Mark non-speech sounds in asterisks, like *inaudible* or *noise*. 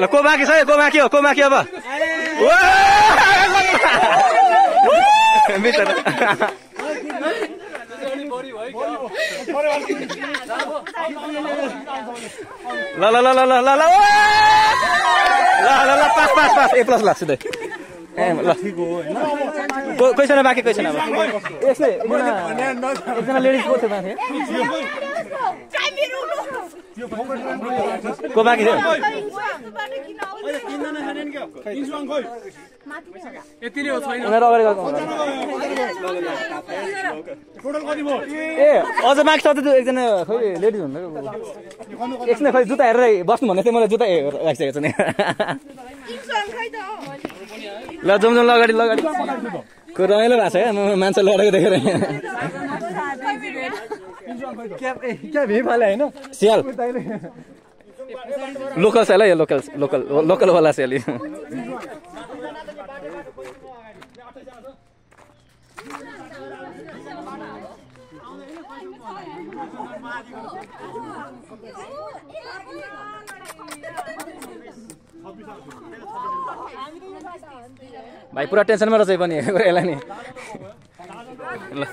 ल को बाँकी छ है को बाँकी हो को बाँकी अब! बिचरा। *laughs* ल ल ल ल ल ल ल! ल ल ल pass pass pass A plus ल सिधै कोही छैन बाँकी कोही छैन एकजना- लेडिज को थियो माथि को बाँकी थियो? ए अझ बाँकी छ त त्यो एकजना खोइ लेडिज हुनु एकछिन खोइ जुत्ता हेरेर बस्नु भन्दै थियो मलाई जुत्ता राखिसकेको छु नि। ल जाउँ जाउँ ल अगाडि ल अगाडि को रमाइलो भएको छ क्या? म मान्छे लडेको देखेर। होइन? सियाल। लोकल सेल है यो लोकल लोकल लोकलवाला सेल भाइ पुरा टेन्सनमा रहेछ पनि *laughs* यसलाई नि। ल।